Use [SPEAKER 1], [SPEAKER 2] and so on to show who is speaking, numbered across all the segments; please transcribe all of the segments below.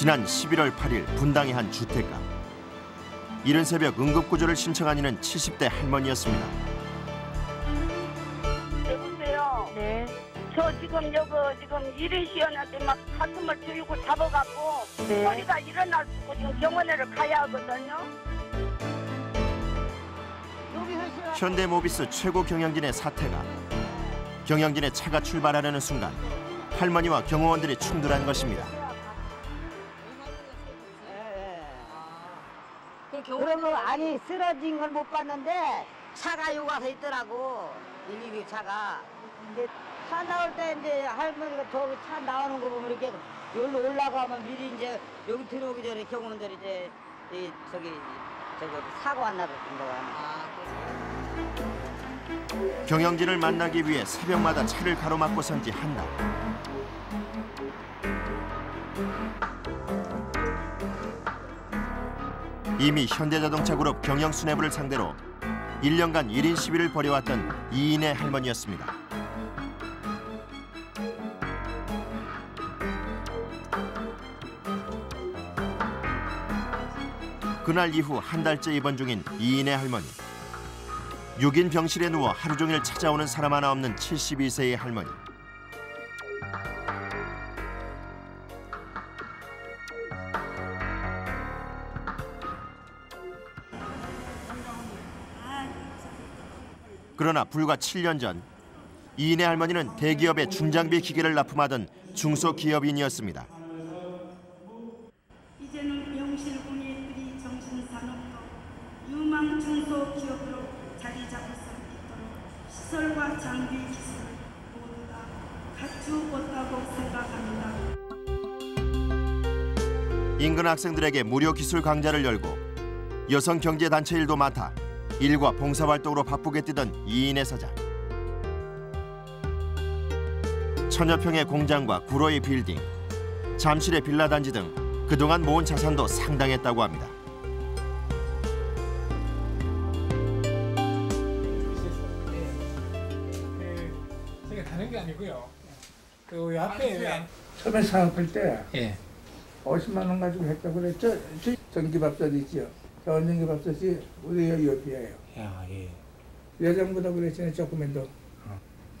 [SPEAKER 1] 지난 11월 8일 분당의 한 주택가. 이른 새벽 응급구조를 신청한 이는 70대 할머니였습니다.
[SPEAKER 2] 여보세요.
[SPEAKER 3] 네.
[SPEAKER 2] 저 지금 여기 지금 일인 시원한테 막 가슴을 들고 잡아갖고
[SPEAKER 3] 네.
[SPEAKER 2] 허리가 일어날 수고 지금 병원에를 가야 하거든요.
[SPEAKER 1] 현대모비스 최고 경영진의 사태가 경영진의 차가 출발하려는 순간 할머니와 경호원들이 충돌한 것입니다.
[SPEAKER 4] 그러면 아니 쓰러진 걸 못 봤는데 차가 여기 와서 있더라고. 112 차가. 근데 차 나올 때 이제 할머니가 저기 차 나오는 거 보면 이렇게 여기로 올라가면 미리 이제 여기 들어오기 전에 경호원들이 이제 이 저기 저기 사고 안 나던 거야
[SPEAKER 1] 경영진을 만나기 위해 새벽마다 차를 가로막고 선지 한 달. 이미 현대자동차 그룹 경영 수뇌부를 상대로 1년간 1인 시위를 벌여왔던 이인의 할머니였습니다. 그날 이후 한 달째 입원 중인 이인의 할머니. 6인 병실에 누워 하루 종일 찾아오는 사람 하나 없는 72세의 할머니. 그러나 불과 7년 전 이인의 할머니는 대기업의 중장비 기계를 납품하던 중소기업인이었습니다.
[SPEAKER 5] 이제는 영실군의들이 정신산업도 유망 중소기업으로 자리 잡을 수 있도록 시설과 장비 기술 모두 다 갖추었다고 생각합니다.
[SPEAKER 1] 인근 학생들에게 무료 기술 강좌를 열고 여성 경제 단체 일도 맡아 일과 봉사 활동으로 바쁘게 뛰던 이인의 사장. 천여 평의 공장과 구로의 빌딩, 잠실의 빌라 단지 등 그동안 모은 자산도 상당했다고 합니다.
[SPEAKER 6] 제가 다른 게 아니고요. 그 앞에
[SPEAKER 7] 처음에 사업할 때
[SPEAKER 6] 예.
[SPEAKER 7] 50만 원 가지고 했다고 그랬죠. 저 전기밥솥 있죠. 저 전기밥솥이 우리 여기 옆이에요.
[SPEAKER 6] 야, 예.
[SPEAKER 7] 예전보다 그랬잖아요. 조금만 더.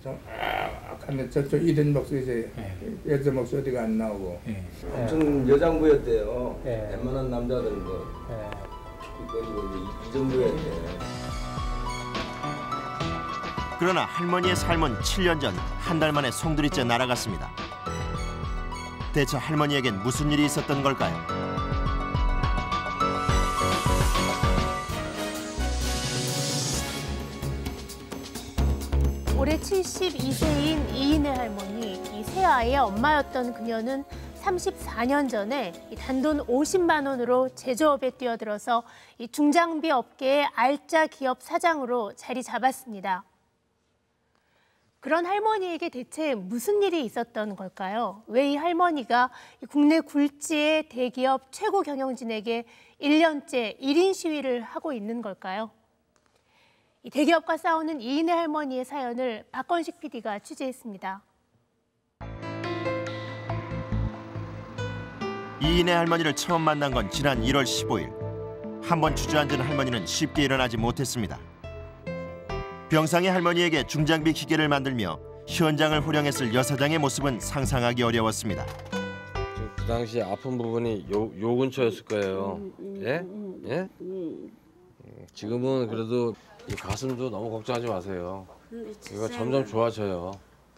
[SPEAKER 7] 좀 아, 근데 저쪽 이런 목소리 이제
[SPEAKER 6] 예.
[SPEAKER 7] 여자 목소리가 안 나오고.
[SPEAKER 6] 예.
[SPEAKER 8] 엄청 여장부였대요.
[SPEAKER 6] 예.
[SPEAKER 8] 웬만한 남자들은 뭐
[SPEAKER 6] 예.
[SPEAKER 8] 이거지고 이제 이 정도였대.
[SPEAKER 1] 그러나 할머니의 삶은 7년 전 한 달 만에 송두리째 날아갔습니다. 대체 할머니에겐 무슨 일이 있었던 걸까요?
[SPEAKER 3] 72세인 이인의 할머니, 이 세 아이의 엄마였던 그녀는 34년 전에 이 단돈 50만 원으로 제조업에 뛰어들어서 이 중장비 업계의 알짜 기업 사장으로 자리 잡았습니다. 그런 할머니에게 대체 무슨 일이 있었던 걸까요? 왜 이 할머니가 이 국내 굴지의 대기업 최고 경영진에게 1년째 1인 시위를 하고 있는 걸까요? 이 대기업과 싸우는 이인의 할머니의 사연을 박건식 PD가 취재했습니다.
[SPEAKER 1] 이인의 할머니를 처음 만난 건 지난 1월 15일. 한 번 주저앉은 할머니는 쉽게 일어나지 못했습니다. 병상의 할머니에게 중장비 기계를 만들며 현장을 호령했을 여사장의 모습은 상상하기 어려웠습니다.
[SPEAKER 9] 그 당시 아픈 부분이 요, 요 근처였을 거예요. 예? 예? 음, 지금은 그래도 이 가슴도 너무 걱정하지 마세요. 이거 점점 좋아져요.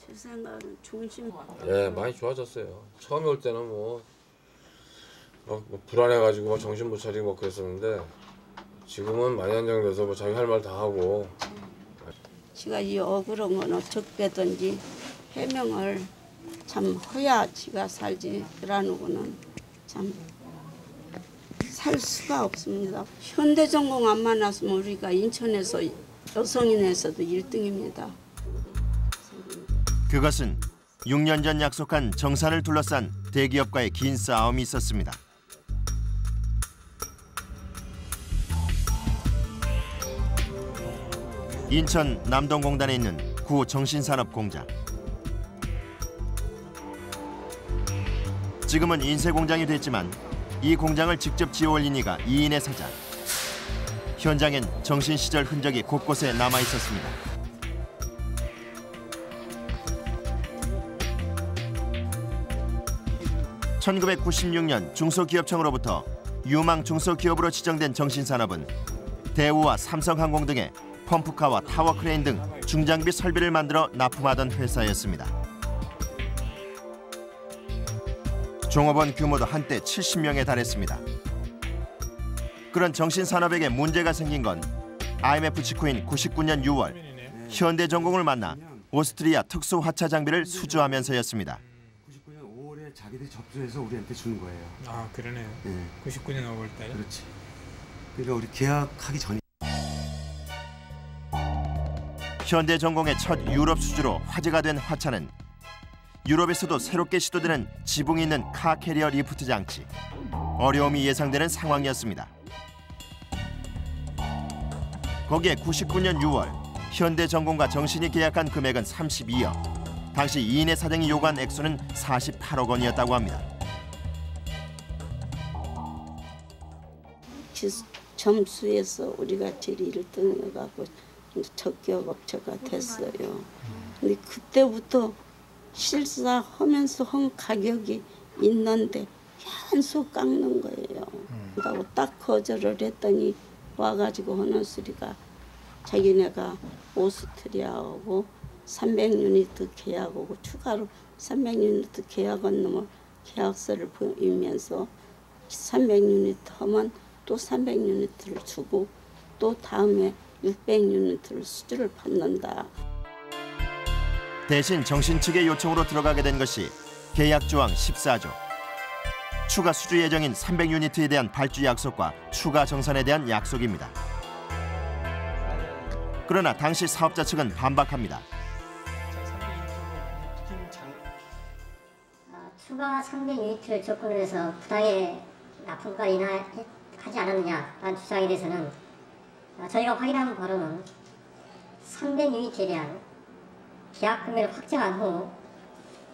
[SPEAKER 5] 제 생각은 중심
[SPEAKER 9] 예, 많이 좋아졌어요. 처음에 올 때는 뭐, 막, 뭐 불안해가지고 막 정신 못 차리고 막 그랬었는데 지금은 많이 안정돼서 뭐 자기 할 말 다 하고
[SPEAKER 5] 지가 이 억울한 건 어떻게든지 해명을 참 해야 지가 살지라는 거는 참 살 수가 없습니다. 현대전공 안 만났으면 우리가 인천에서 여성인에서도 1등입니다.
[SPEAKER 1] 그것은 6년 전 약속한 정산을 둘러싼 대기업과의 긴 싸움이 있었습니다. 인천 남동공단에 있는 구 정신산업 공장. 지금은 인쇄 공장이 됐지만 이 공장을 직접 지어올린 이가 이인의 사장. 현장엔 정신 시절 흔적이 곳곳에 남아 있었습니다. (1996년) 중소기업청으로부터 유망 중소기업으로 지정된 정신산업은 대우와 삼성항공 등의 펌프카와 타워 크레인 등 중장비 설비를 만들어 납품하던 회사였습니다. 종업원 규모도 한때 70명에 달했습니다. 그런 정신산업에게 문제가 생긴 건 IMF 직후인 99년 6월 현대정공을 만나 오스트리아 특수 화차 장비를 수주하면서였습니다.
[SPEAKER 10] 99년 5월에 자기들이 접수해서 우리한테 주는 거예요.
[SPEAKER 6] 아 그러네요.
[SPEAKER 10] 예,
[SPEAKER 6] 99년 5월 달.
[SPEAKER 10] 그렇지. 그러니까 우리 계약하기 전에
[SPEAKER 1] 현대정공의 첫 유럽 수주로 화제가 된 화차는 유럽에서도 새롭게 시도되는 지붕 있는 car carrier 리프트 장치. 어려움이 예상되는 상황이었습니다. 거기에 99년 6월 현대전공과 정신이 계약한 금액은 32억. 당시 이인의 사장이 요구한 액수는 48억 원이었다고 합니다.
[SPEAKER 5] 지- 점수에서 우리가 제일 1등해가고 적격업체가 됐어요. 근데 그때부터 실사하면서 한 가격이 있는데 현수 깎는 거예요. 그러고 딱 거절을 했더니 와가지고 하는 소리가 자기네가 오스트리아하고 300유니트 계약하고 추가로 300유니트 계약한 놈을 계약서를 보이면서 300유니트 하면 또 300유니트를 주고 또 다음에 600유니트를 수주를 받는다.
[SPEAKER 1] 대신 정신 측의 요청으로 들어가게 된 것이 계약 조항 14조. 추가 수주 예정인 300유니트에 대한 발주 약속과 추가 정산에 대한 약속입니다. 그러나 당시 사업자 측은 반박합니다.
[SPEAKER 11] 어, 추가 300 유니트를 접근을 해서 부당의 납품가 인하하지 않았느냐라는 주장에 대해서는 어, 저희가 확인한 바로는 300 유니트에 대한 계약 금액을 확정한 후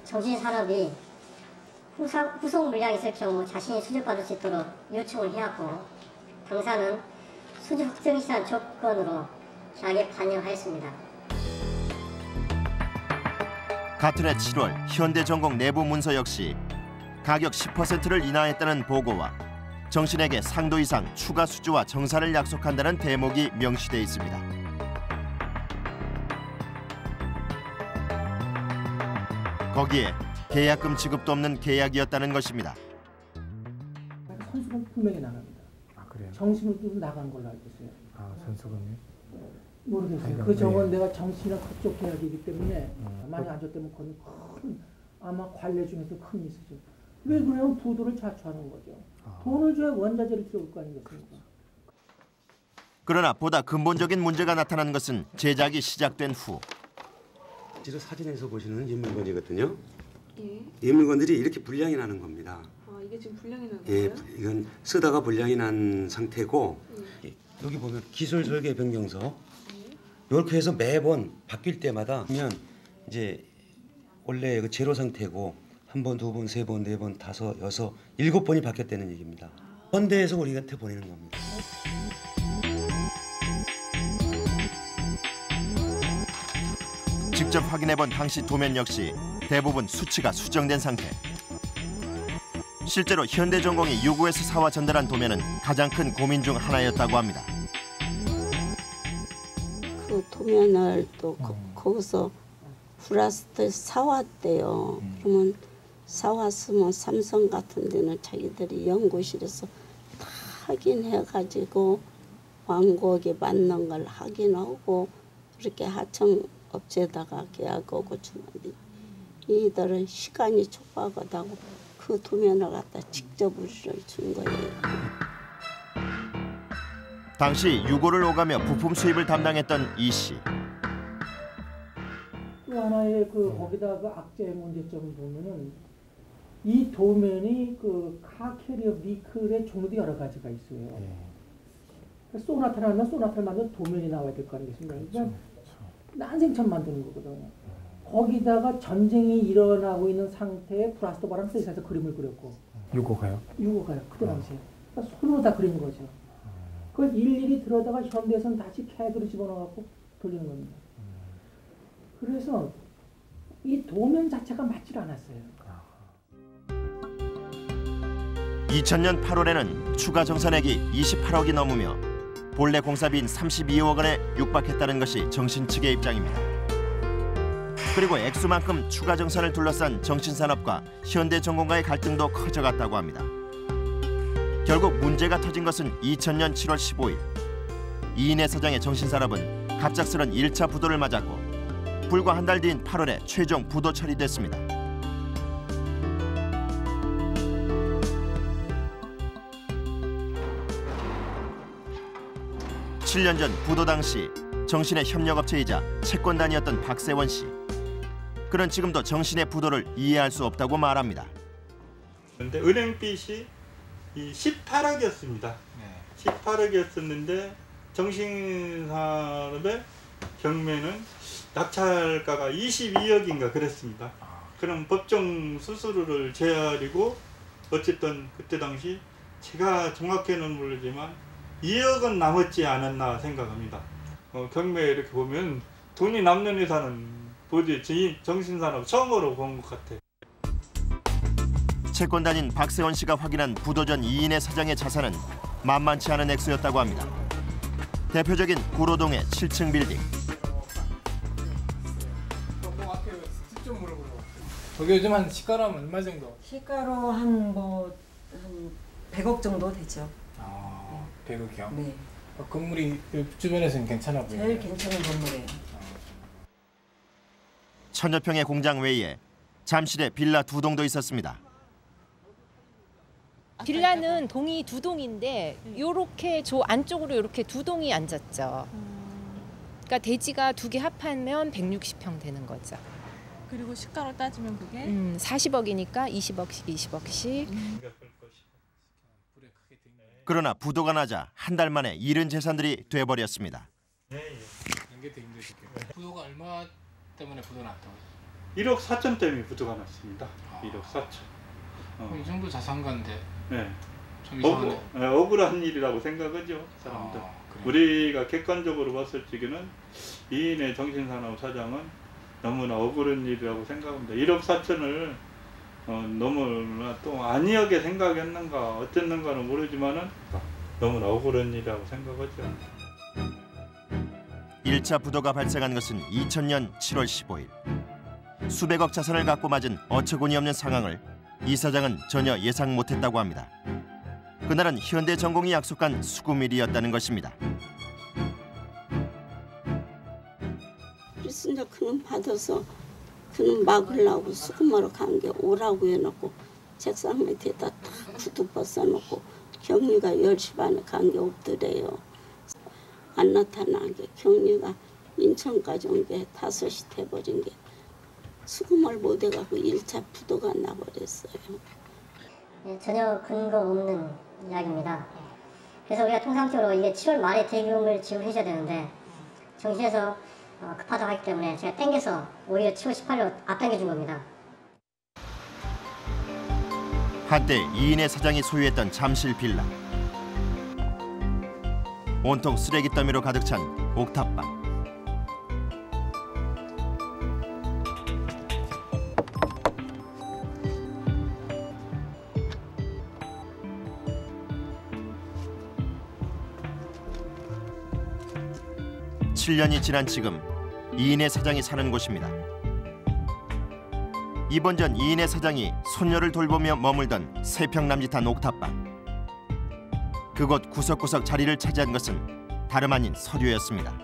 [SPEAKER 11] 정신 산업이 후상, 후속 물량이 있을 경우 자신이 수주받을 수 있도록 요청을 해왔고 당사는 수주 확정 시한 조건으로 계약에 반영하였습니다.
[SPEAKER 1] 같은 해 7월 현대전공 내부 문서 역시 가격 10%를 인하했다는 보고와 정신에게 상도 이상 추가 수주와 정산을 약속한다는 대목이 명시돼 있습니다. 거기에 계약금 지급도 없는 계약이었다는 것입니다.
[SPEAKER 7] 선수금 분명히 나갑니다.
[SPEAKER 6] 아 그래요?
[SPEAKER 7] 정신으로 나간 걸로 알고 있어요.
[SPEAKER 6] 아 선수금이?
[SPEAKER 7] 모르겠어요.
[SPEAKER 6] 아이고,
[SPEAKER 7] 그 저건
[SPEAKER 6] 예.
[SPEAKER 7] 내가 정신이랑 그쪽 계약이기 때문에
[SPEAKER 6] 음,
[SPEAKER 7] 많이 안 줬다면 그건 큰 아마 관례 중에서 큰 이수죠. 왜 그러냐면 부도를 자초하는 거죠.
[SPEAKER 6] 아.
[SPEAKER 7] 돈을 줘야 원자재를 들어올 거 아니겠습니까?
[SPEAKER 1] 그러나 보다 근본적인 문제가 나타난 것은 제작이 시작된 후
[SPEAKER 10] 지금 사진에서 보시는 이 물건이거든요.
[SPEAKER 12] 예.
[SPEAKER 10] 이 물건들이 이렇게 불량이 나는 겁니다.
[SPEAKER 12] 아 이게 지금 불량이 나는
[SPEAKER 10] 예,
[SPEAKER 12] 거예요?
[SPEAKER 10] 이건 쓰다가 불량이 난 상태고 예, 여기 보면 기술 설계 변경서 이렇게 해서 매번 바뀔 때마다 보면 이제 원래 그 제로 상태고 한 번, 두 번, 세 번, 네 번, 다섯, 여섯, 일곱 번이 바뀌었다는 얘기입니다. 현대에서 우리한테 보내는 겁니다.
[SPEAKER 1] 직접 확인해본 당시 도면 역시 대부분 수치가 수정된 상태. 실제로 현대전공이 요구해서 사와 전달한 도면은 가장 큰 고민 중 하나였다고 합니다.
[SPEAKER 5] 그 도면을 또 거, 거기서 플라스틱 사왔대요. 그러면 사왔으면 삼성 같은 데는 자기들이 연구실에서 다 확인해가지고 왕국에 맞는 걸 확인하고 그렇게 하청 업체에다가 계약하고 주는데 이들은 시간이 촉박하다고 그 도면을 갖다 직접 우리를 준 거예요.
[SPEAKER 1] 당시 유고를 오가며 부품 수입을 담당했던 이 씨.
[SPEAKER 7] 또 하나의 그 거기다 그 악재의 문제점을 보면은 이 도면이 그 카캐리어 미클의 종류도 여러 가지가 있어요. 그 소나타를 하면 소나타를 만든 도면이 나와야 될 거 아니겠습니까? 그러니까 난생처럼 만드는 거거든요. 거기다가 전쟁이 일어나고 있는 상태에 브라스토바랑 스에서 그림을 그렸고
[SPEAKER 6] 요거가요?
[SPEAKER 7] 유고가요 그때 당시에 그러니까 손으로 다 그린 거죠. 그걸 일일이 들어다가 현대에서는 다시 캐드로 집어넣어갖고 돌리는 겁니다. 그래서 이 도면 자체가 맞질 않았어요.
[SPEAKER 1] 2000년 8월에는 추가 정산액이 28억이 넘으며 본래 공사비인 32억 원에 육박했다는 것이 정신 측의 입장입니다. 그리고 액수만큼 추가 정산을 둘러싼 정신산업과 현대전공과의 갈등도 커져갔다고 합니다. 결국 문제가 터진 것은 2000년 7월 15일 이인혜 사장의 정신산업은 갑작스런 1차 부도를 맞았고 불과 한 달 뒤인 8월에 최종 부도 처리됐습니다. 7년 전 부도 당시 정신의 협력업체이자 채권단이었던 박세원 씨. 그는 지금도 정신의 부도를 이해할 수 없다고 말합니다.
[SPEAKER 13] 근데 은행빚이 이 18억이었습니다. 18억이었었는데 정신산업의 경매는 낙찰가가 22억인가 그랬습니다. 그럼 법정 수수료를 제하리고 어쨌든 그때 당시 제가 정확히는 모르지만 2억은 남았지 않았나 생각합니다. 어, 경매 이렇게 보면 돈이 남는 회사는 보지 지- 정신산업 처음으로 본 것 같아요.
[SPEAKER 1] 채권단인 박세원 씨가 확인한 부도 전 이인혜 사장의 자산은 만만치 않은 액수였다고 합니다. 대표적인 구로동의 7층 빌딩.
[SPEAKER 6] 거기 요즘 한 시가라면 얼마 정도?
[SPEAKER 14] 시가로 한 뭐 한 100억 정도 되죠.
[SPEAKER 6] 아, 100억이요?
[SPEAKER 14] 네.
[SPEAKER 6] 어, 건물이 이 주변에서는 괜찮아 보여요.
[SPEAKER 14] 제일 괜찮은 건물이에요.
[SPEAKER 1] 천여 평의 공장 외에 잠실에 빌라 두 동도 있었습니다.
[SPEAKER 15] 빌라는 동이 두 동인데 요렇게 저 안쪽으로 요렇게 두 동이 앉았죠. 그러니까 대지가 두 개 합하면 160평 되는 거죠.
[SPEAKER 12] 그리고 시가로 따지면 그게
[SPEAKER 15] 음, 40억이니까 20억씩 20억씩.
[SPEAKER 1] 그러나 부도가 나자 한 달 만에 잃은 재산들이 돼버렸습니다.
[SPEAKER 6] 이게 되게 힘드시겠요 부도가 얼마 때문에 부도 났다고?
[SPEAKER 13] 1억 4천 때문에 부도가 났습니다. 1억 4천. 어.
[SPEAKER 6] 이 정도 자산가인데
[SPEAKER 13] 네. 억울,
[SPEAKER 6] 이상하네.
[SPEAKER 13] 네, 억울한 일이라고 생각하죠 사람들. 우리가 객관적으로 봤을 적에는 이인의 정신산업 사장은 너무나 억울한 일이라고 생각합니다. 1억 4천을 어, 너무나 또 안이하게 생각했는가 어땠는가는 모르지만은 너무나 억울한 일이라고 생각하죠.
[SPEAKER 1] 1차 부도가 발생한 것은 2000년 7월 15일. 수백억 자산을 갖고 맞은 어처구니 없는 상황을 이 사장은 전혀 예상 못했다고 합니다. 그날은 현대 전공이 약속한 수금일이었다는 것입니다.
[SPEAKER 5] 그래서 이제 그는 받아서 그는 막으려고 수금하러 간게 오라고 해놓고 책상 밑에다 다 구두 벗어놓고 경리가 10시 반에 간 게 없더래요. 안 나타난 게 경리가 인천까지 온 게 5시 돼버린 게 수금을 못 해가고 1차 부도가 나버렸어요.
[SPEAKER 11] 예, 전혀 근거 없는 이야기입니다. 그래서 우리가 통상적으로 이게 7월 말에 대금을 지급해 줘야 되는데 정시에서 어, 급하다고 하기 때문에 제가 땡겨서 오히려 7월 18일 앞당겨 준 겁니다.
[SPEAKER 1] 한때 이인혜 사장이 소유했던 잠실 빌라. 온통 쓰레기 더미로 가득 찬 옥탑방. 칠년이 지난 지금 이인혜 사장이 사는 곳입니다. 이번 전 이인혜 사장이 손녀를 돌보며 머물던 세평 남짓한 옥탑방. 그곳 구석구석 자리를 차지한 것은 다름 아닌 서류였습니다.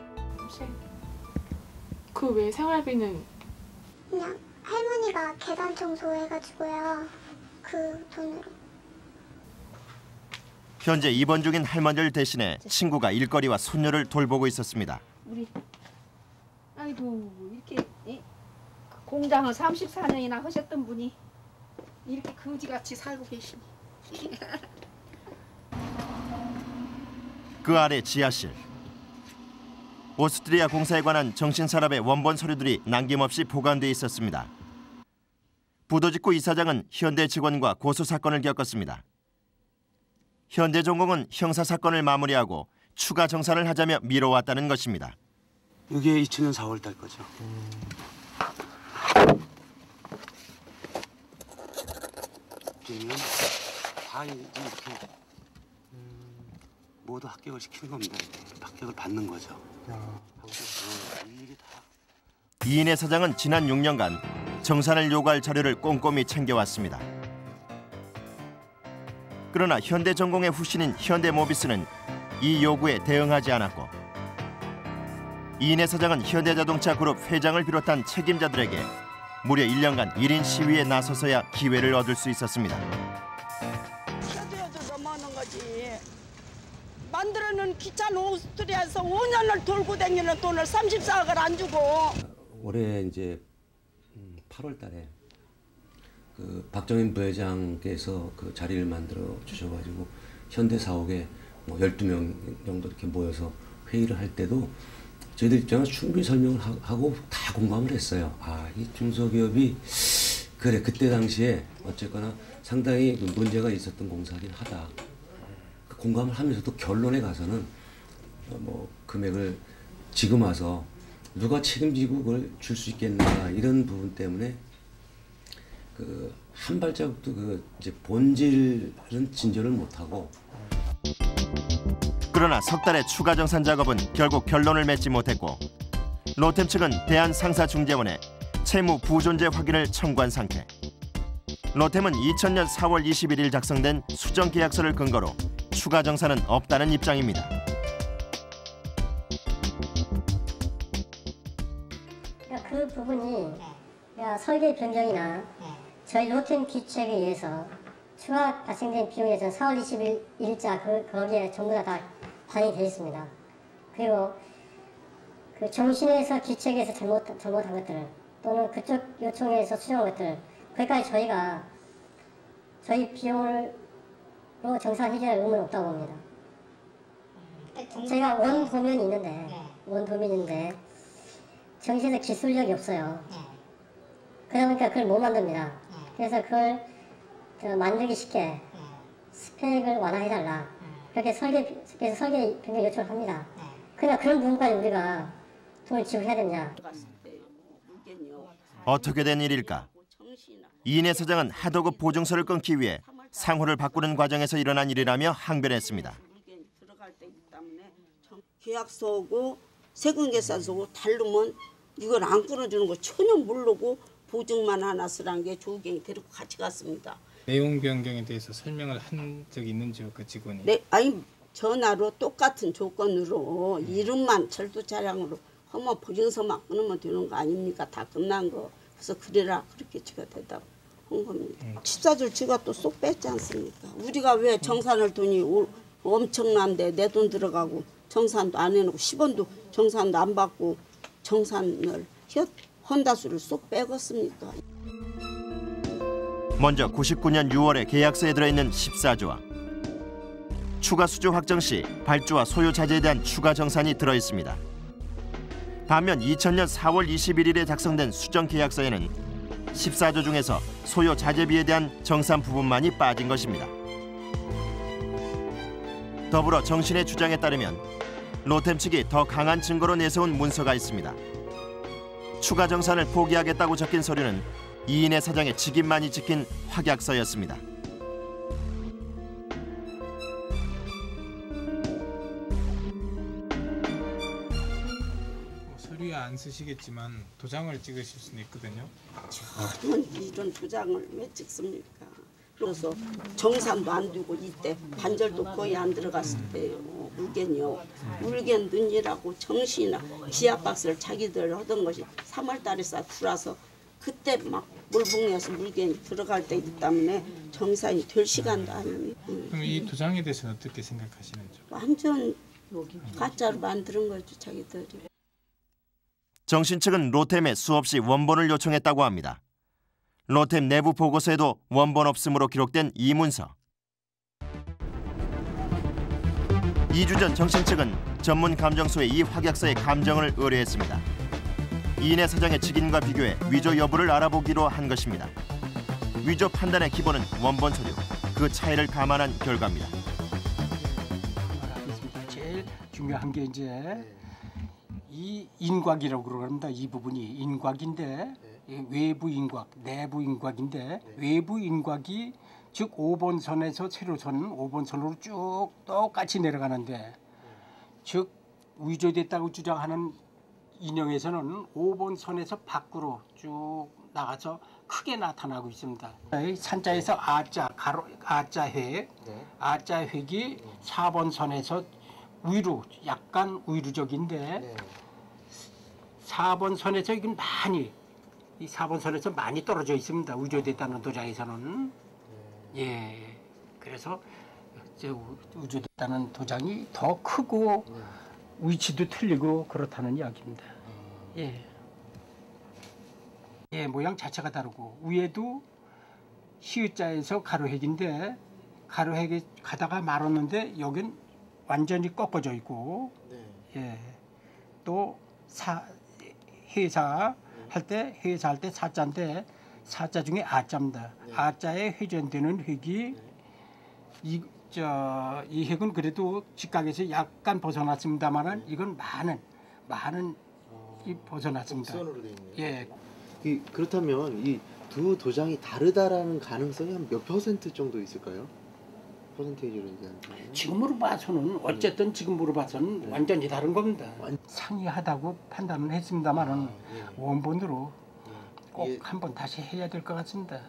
[SPEAKER 12] 그 외 생활비는
[SPEAKER 16] 그냥 할머니가 계단 청소해가지고요. 그 돈으로.
[SPEAKER 1] 현재 입원 중인 할머니를 대신해 친구가 일거리와 손녀를 돌보고 있었습니다.
[SPEAKER 17] 우리 아이고 이렇게 이 공장을 34년이나 하셨던 분이 이렇게 거지같이 살고 계시니
[SPEAKER 1] 그 아래 지하실. 오스트리아 공사에 관한 정신산업의 원본 서류들이 남김없이 보관돼 있었습니다. 부도직구 이사장은 현대 직원과 고소 사건을 겪었습니다. 현대 전공은 형사 사건을 마무리하고 추가 정산을 하자며 미뤄왔다는 것입니다.
[SPEAKER 10] 이게 2000년 4월 달 거죠. 그러면 다 이렇게 모두 합격을 시키는 겁니다. 합격을 받는 거죠.
[SPEAKER 1] 이인혜 사장은 지난 6년간 정산을 요구할 자료를 꼼꼼히 챙겨왔습니다. 그러나 현대전공의 후신인 현대모비스는 이 요구에 대응하지 않았고 이인혜 사장은 현대자동차 그룹 회장을 비롯한 책임자들에게 무려 1년간 1인 시위에 나서서야 기회를 얻을 수 있었습니다.
[SPEAKER 18] 너무하는 거지. 만들어놓은 기차는 오스트리아에서 5년을 돌고 다니는 돈을 34억을 안 주고
[SPEAKER 10] 올해 이제 8월 달에 그 박정인 부회장께서 그 자리를 만들어 주셔가지고 현대 사옥에 뭐 12명 정도 이렇게 모여서 회의를 할 때도 저희들 입장에서 충분히 설명을 하- 하고 다 공감을 했어요. 아, 이 중소기업이 그래 그때 당시에 어쨌거나 상당히 그 문제가 있었던 공사긴 하다. 그 공감을 하면서도 결론에 가서는 어, 뭐 금액을 지금 와서 누가 책임지고 그걸 줄 수 있겠나 이런 부분 때문에 그 한 발자국도 그 이제 본질은 진전을 못하고
[SPEAKER 1] 그러나 석 달의 추가 정산 작업은 결국 결론을 맺지 못했고 로템 측은 대한상사중재원에 채무 부존재 확인을 청구한 상태. 로템은 2000년 4월 21일 작성된 수정 계약서를 근거로 추가 정산은 없다는 입장입니다.
[SPEAKER 11] 그러니까 그 부분이 설계 변경이나 저희 로텐 기책에 의해서 추가 발생된 비용에 대해서 4월 20일 일자 그 거기에 전부 다, 다 반영이 되어 있습니다. 그리고 그 정신에서 기책에서 잘못 잘못한 것들 또는 그쪽 요청에서 수정한 것들 거기까지 저희가 저희 비용으로 정산 해결할 의무는 없다고 봅니다. 저희가 원 도면이 있는데 원 도면이 있는데 정신에서 기술력이 없어요. 그러다 보니까 그걸 못 만듭니다. 그래서 그걸 저 만들기 쉽게 스펙을 완화해달라. 그렇게 설계, 그래서 설계 변경 요청을 합니다. 그러나 그런 부분까지 우리가 돈을 지불해야 되냐.
[SPEAKER 1] 어떻게 된 일일까? 이인혜 사장은 하도급 보증서를 끊기 위해 상호를 바꾸는 과정에서 일어난 일이라며 항변했습니다.
[SPEAKER 5] 계약서고 세금계산서고 다르면 이걸 안 끊어주는 거 전혀 모르고 보증만 하나 쓰란 게 조경이 데리고 같이 갔습니다.
[SPEAKER 6] 내용 변경에 대해서 설명을 한 적이 있는지요 그 직원이?
[SPEAKER 5] 네, 아니 전화로 똑같은 조건으로 이름만 철도 차량으로 하면 보증서만 끊으면 되는 거 아닙니까? 다 끝난 거. 그래서 그래라 그렇게 지가 대답 한 겁니다. 집사줄 지가 또 쏙 뺐지 않습니까? 우리가 왜 정산할 돈이 오- 엄청난데 내 돈 들어가고 정산도 안 해놓고 10원도 정산도 안 받고 정산을 혀- 헌다수를 쏙 빼갔습니까?
[SPEAKER 1] 먼저 99년 6월에 계약서에 들어있는 14조와 추가 수주 확정 시 발주와 소요 자재에 대한 추가 정산이 들어 있습니다. 반면 2000년 4월 21일에 작성된 수정 계약서에는 14조 중에서 소요 자재비에 대한 정산 부분만이 빠진 것입니다. 더불어 정신의 주장에 따르면 로템 측이 더 강한 증거로 내세운 문서가 있습니다. 추가 정산을 포기하겠다고 적힌 서류는 이인의 사장의 직임만이 찍힌 확약서였습니다.
[SPEAKER 6] 뭐 서류에 안 쓰시겠지만 도장을 찍으실 수는 있거든요.
[SPEAKER 5] 그러면 이런 도장을 왜 찍습니까? 그래서 정산도 안 두고 이때 반절도 거의 안 들어갔을 때요 물견이요 물견 눈이라고 정신이나 지압박스를 자기들 하던 것이 3월 달에 쌓두라서 그때 막 물붕에서 물견이 들어갈 때이기 때문에 정산이 될 시간도. 음.
[SPEAKER 6] 그럼 이 도장에 대해서는 어떻게 생각하시는지?
[SPEAKER 5] 완전 가짜로 만드는 거죠 자기들이.
[SPEAKER 1] 정신 측은 로템에 수없이 원본을 요청했다고 합니다. 로템 내부 보고서에도 원본 없음으로 기록된 이 문서. 2주 전 정신 측은 전문 감정소에 이 확약서의 감정을 의뢰했습니다. 이인혜 사장의 직인과 비교해 위조 여부를 알아보기로 한 것입니다. 위조 판단의 기본은 원본 서류, 그 차이를 감안한 결과입니다.
[SPEAKER 19] 제일 중요한 게 이제 이 인곽이라고 그럽니다. 이 부분이 인곽인데 이 외부 인곽, 내부 인곽인데 외부 인곽이 즉 5번 선에서 세로선 5번 선으로 쭉 똑같이 내려가는데 즉 위조됐다고 주장하는 인형에서는 5번 선에서 밖으로 쭉 나가서 크게 나타나고 있습니다. 이 산자에서 아자 가로 아자 획 아자 획이 4번 선에서 위로 약간 위로적인데 4번 선에서 이건 많이 이 4번 선에서 많이 떨어져 있습니다. 위조됐다는 도장에서는. 예. 그래서 이제 우- 위조됐다는 도장이 더 크고 위치도 틀리고 그렇다는 이야기입니다. 예. 예, 모양 자체가 다르고 위에도 시읒자에서 가로획인데 가로획에 가다가 말았는데 여긴 완전히 꺾어져 있고 예. 또 사, 회사 할때 회사 할 때 사자인데 사자 중에 아자입니다. 아자에 회전되는 획이 이, 저, 이 획은 그래도 직각에서 약간 벗어났습니다만은 이건 많은 많은 이 벗어났습니다. 예,
[SPEAKER 20] 이, 그렇다면 이 두 도장이 다르다라는 가능성이 한 몇 퍼센트 정도 있을까요? 퍼센테이지로 얘기하면
[SPEAKER 19] 지금으로 봐서는 어쨌든 지금으로 봐서는 완전히 다른 겁니다. 상이하다고 판단은 했습니다만은 원본으로 꼭 한번 다시 해야 될 것 같습니다.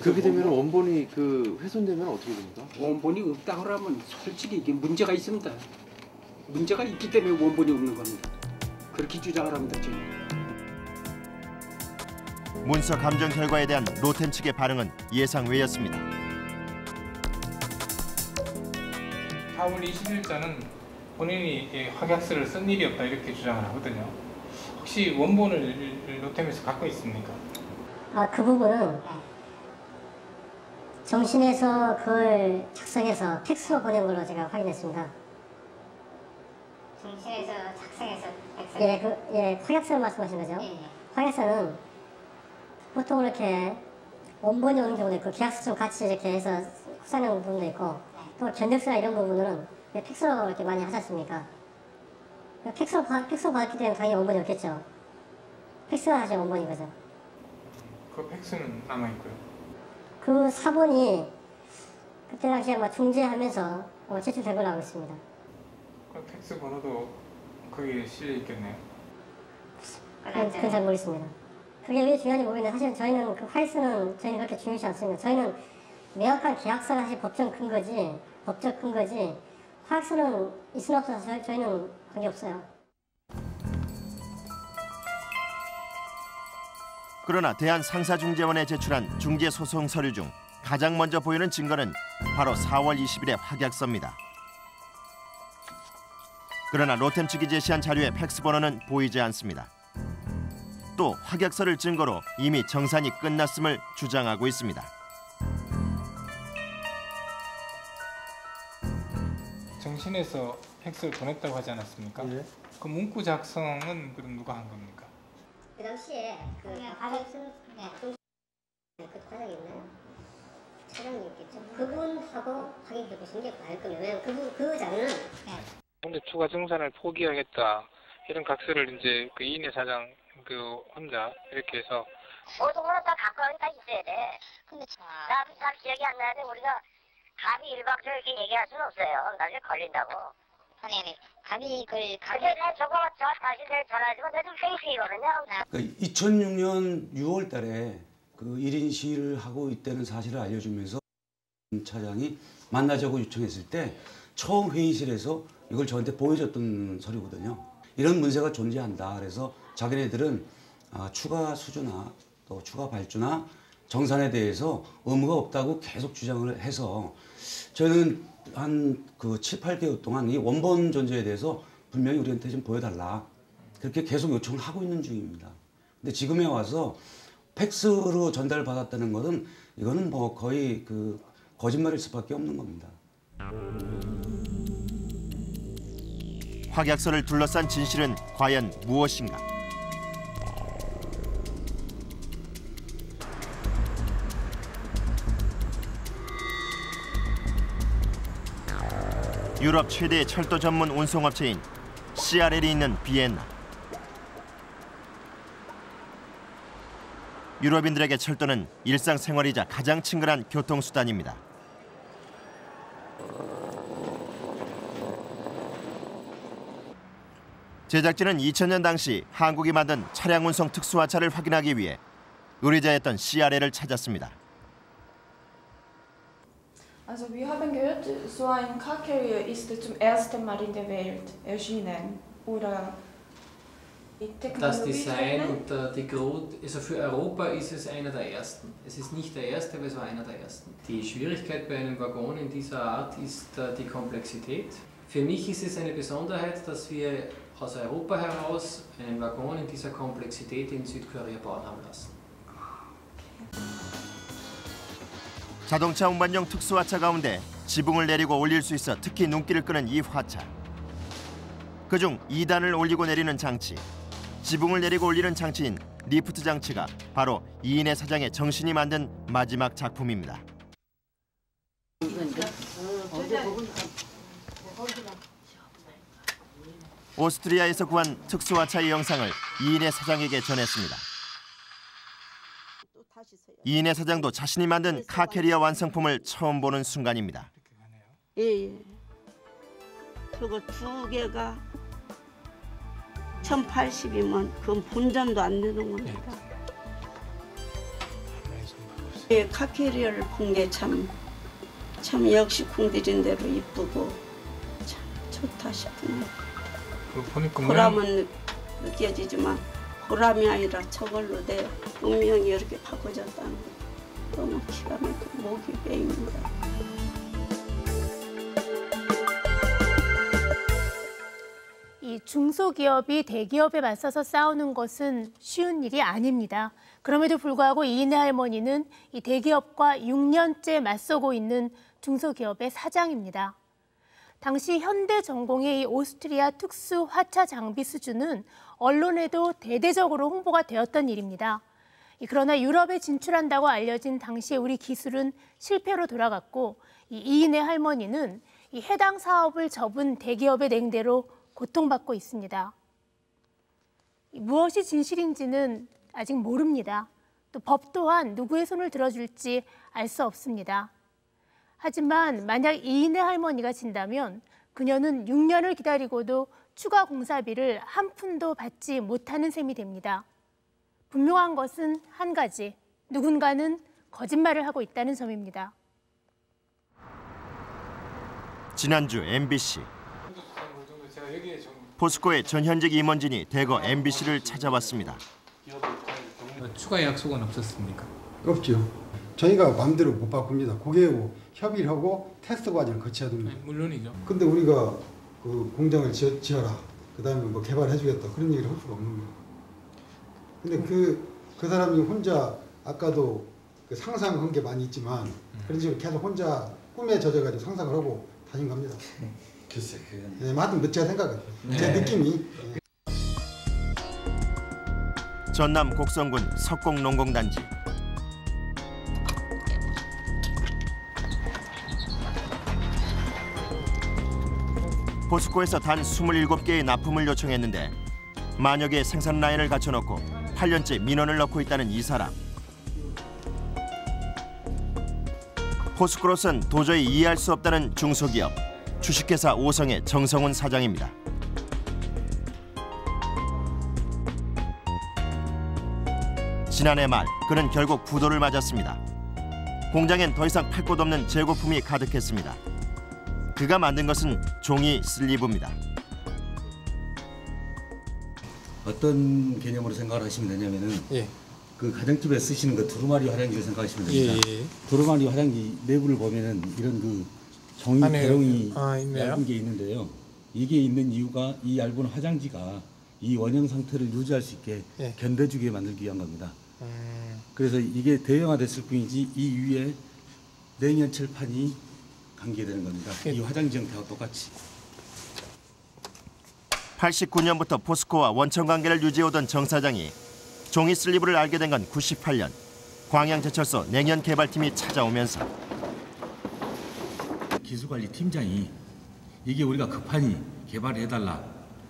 [SPEAKER 20] 그렇게 되면 원본이 그 훼손되면 어떻게 됩니까?
[SPEAKER 19] 원본이 없다 그러면 솔직히 이게 문제가 있습니다. 문제가 있기 때문에 원본이 없는 겁니다. 그렇게 주장을 합니다 지금.
[SPEAKER 1] 문서 감정 결과에 대한 로템 측의 반응은 예상 외였습니다.
[SPEAKER 6] 4월 20일자는 본인이 이 확약서를 쓴 일이 없다 이렇게 주장을 하거든요. 혹시 원본을 로템에서 갖고 있습니까?
[SPEAKER 11] 아, 그 부분은 정신에서 그걸 작성해서 팩스로 보낸 걸로 제가 확인했습니다.
[SPEAKER 21] 정신에서 작성해서
[SPEAKER 11] 예, 그, 예, 확약서를 말씀하신 거죠? 확약서는 보통 이렇게 원본이 오는 경우도 있고 계약서 좀 같이 이렇게 해서 후사는 부분도 있고 또 견적서나 이런 부분은 예, 팩스로 이렇게 많이 하지 않습니까? 그 팩스로, 받- 팩스로 받았기 때문에 당연히 원본이 없겠죠. 팩스가 사실 원본인 거죠.
[SPEAKER 6] 그 팩스는 남아 있고요.
[SPEAKER 11] 그 사본이 그때 당시에 아마 중재하면서 어, 제출된 걸로 알고 있습니다.
[SPEAKER 6] 그 팩스 번호도 거기에 실려 있겠네요.
[SPEAKER 11] 그건, 그건 잘 모르겠습니다. 그게 왜 중요한지 모르겠는데 사실 저희는 그 활수는 저희는 그렇게 중요시 않습니다. 저희는 명확한 계약서가 사실 법정 근거지 법적 근거지 화학서는 있으나 없어서 저희, 저희는 관계없어요.
[SPEAKER 1] 그러나 대한상사중재원에 제출한 중재소송 서류 중 가장 먼저 보이는 증거는 바로 4월 20일의 확약서입니다. 그러나 로템 측이 제시한 자료의 팩스 번호는 보이지 않습니다. 또 확약서를 증거로 이미 정산이 끝났음을 주장하고 있습니다.
[SPEAKER 6] 정신에서 팩스를 보냈다고 하지 않았습니까? 그 문구 작성은 그럼 누가 한 겁니까?
[SPEAKER 11] 그 당시에 그 화학슨 그 과장이 있나요? 차장님 있겠죠. 그분하고 확인 해보시는 게 나을 겁니다. 왜냐면 그분 그 자료는
[SPEAKER 6] 근데 추가 정산을 포기하겠다 이런 각서를 이제 그 이인혜 사장 그 혼자 이렇게 해서
[SPEAKER 21] 거는 다 갖고 다 있어야 돼. 근데 나도 잘 기억이 안 나는데 우리가 갑이 일박조 이렇게 얘기할 수는 없어요. 나중에 걸린다고. 그 갑이 내 저거 저 다시 내 전화지고 내좀.
[SPEAKER 10] 그러니까 2006년 6월 달에 그 1인 시위를 하고 있다는 사실을 알려주면서 차장이 만나자고 요청했을 때 처음 회의실에서 이걸 저한테 보여줬던 서류거든요. 이런 문제가 존재한다. 그래서 자기네들은 아, 추가 수주나 또 추가 발주나 정산에 대해서 의무가 없다고 계속 주장을 해서 저는 한그 7, 8개월 동안 이 원본 존재에 대해서 분명히 우리한테 좀 보여달라. 그렇게 계속 요청을 하고 있는 중입니다. 근데 지금에 와서 팩스로 전달받았다는 것은 이거는 뭐 거의 그 거짓말일 수밖에 없는 겁니다.
[SPEAKER 1] 확약서를 둘러싼 진실은 과연 무엇인가? 유럽 최대 철도 전문 운송업체인 CRL이 있는 비엔나. 유럽인들에게 철도는 일상생활이자 가장 친근한 교통수단입니다. 제작진은 2000년 당시 한국이 만든 차량 운송 특수화차를 확인하기 위해 의뢰자였던 CRL을 찾았습니다.
[SPEAKER 12] Also wir haben gehört, so ein Carrier ist zum ersten Mal in der Welt erschienen. Oder die
[SPEAKER 22] Das Design und äh, die Grund, also für Europa ist es einer der ersten. Es ist nicht der erste, aber es war einer der ersten. Die Schwierigkeit bei einem Waggon in dieser Art ist äh, die Komplexität. Für mich ist es eine Besonderheit, dass wir aus Europa heraus einen Waggon in dieser Komplexität in Südkorea bauen haben lassen.
[SPEAKER 1] 자동차 운반용 특수화차 가운데 지붕을 내리고 올릴 수 있어 특히 눈길을 끄는 이 화차. 그중 2단을 올리고 내리는 장치, 지붕을 내리고 올리는 장치인 리프트 장치가 바로 이인혜 사장의 정신이 만든 마지막 작품입니다. 오스트리아에서 구한 특수화차의 영상을 이인혜 사장에게 전했습니다. 이인혜 사장도 자신이 만든 카캐리어 완성품을 처음 보는 순간입니다.
[SPEAKER 5] 예, 예. 저거 두 개가 1080이면 그건 본전도 안 되는 겁니다. 예, 카케리어를 본 게 참, 참 역시 공들인 대로 이쁘고 참 좋다 싶네요.
[SPEAKER 6] 그
[SPEAKER 5] 보람은 느- 느껴지지만 보람이 아니라 저걸로 내 운명이 이렇게 바꿔졌다는 거 너무 기가 막히고 목이 베입니다.
[SPEAKER 3] 이 중소기업이 대기업에 맞서서 싸우는 것은 쉬운 일이 아닙니다. 그럼에도 불구하고 이인혜 할머니는 이 대기업과 6년째 맞서고 있는 중소기업의 사장입니다. 당시 현대 전공의 이 오스트리아 특수 화차 장비 수준은 언론에도 대대적으로 홍보가 되었던 일입니다. 이 그러나 유럽에 진출한다고 알려진 당시의 우리 기술은 실패로 돌아갔고 이 이인혜 할머니는 이 해당 사업을 접은 대기업의 냉대로 고통받고 있습니다. 이 무엇이 진실인지는 아직 모릅니다. 또 법 또한 누구의 손을 들어줄지 알 수 없습니다. 하지만 만약 이인혜 할머니가 진다면 그녀는 6년을 기다리고도 추가 공사비를 한 푼도 받지 못하는 셈이 됩니다. 분명한 것은 한 가지, 누군가는 거짓말을 하고 있다는 점입니다.
[SPEAKER 1] 지난주 MBC 포스코의 전현직 임원진이 대거 MBC를 찾아왔습니다.
[SPEAKER 6] 추가 약속은 없었습니까?
[SPEAKER 23] 없죠. 저희가 마음대로 못 바꿉니다. 고객하고 협의를 하고 테스트 과정을 거쳐야 됩니다.
[SPEAKER 6] 물론이죠.
[SPEAKER 23] 근데 우리가 그 공장을 지어, 지어 라. 그 다음에 뭐 개발해주겠다. 그런 얘기를 할 수가 없는 거예요. 근데 그, 그 사람이 혼자 아까도 그 상상한 게 많이 있지만 그런 식으로 계속 혼자 꿈에 젖어가지고 상상을 하고 다닌 겁니다.
[SPEAKER 8] 글쎄, 그건.
[SPEAKER 23] 네, 하여튼. 제
[SPEAKER 8] 네.
[SPEAKER 23] 느낌이.
[SPEAKER 1] 전남 곡성군 석곡농공단지. 포스코에서 단 27개의 납품을 요청했는데 개의 생산 라인을 갖춰놓고 8년째 민원을 넣고 있다는 이 사람. 포스코로선 도저히 이해할 수 없다는 중소기업 주식회사 오성의 정성훈 사장입니다. 지난해 말 그는 결국 부도를 맞았습니다. 공장엔 더 이상 팔 곳 없는 재고품이 가득했습니다. 그가 만든 것은 종이 슬리브입니다.
[SPEAKER 24] 어떤 개념으로 생각을 하시면 되냐면은 그 가정집에 쓰시는 그 두루마리 화량지를 생각하시면 됩니다.
[SPEAKER 6] 예, 예.
[SPEAKER 24] 두루마리 화량지 내부를 보면은 이런 그 종이 대용이
[SPEAKER 6] 아.
[SPEAKER 24] 얇은 게 있는데요. 이게 있는 이유가 이 얇은 화장지가 이 원형 상태를 유지할 수 있게
[SPEAKER 6] 예.
[SPEAKER 24] 견뎌주게 만들기 위한 겁니다.
[SPEAKER 6] 음,
[SPEAKER 24] 그래서 이게 대형화됐을 뿐이지 이 위에 냉연 칠판이 감기되는 겁니다. 이 화장지 형태와 똑같이.
[SPEAKER 1] 89년부터 포스코와 원천 관계를 유지해오던 정 사장이 종이 슬리브를 알게 된 건 98년 광양제철소 냉연 개발팀이 찾아오면서
[SPEAKER 24] 기술관리 팀장이 이게 우리가 급하니 개발해달라.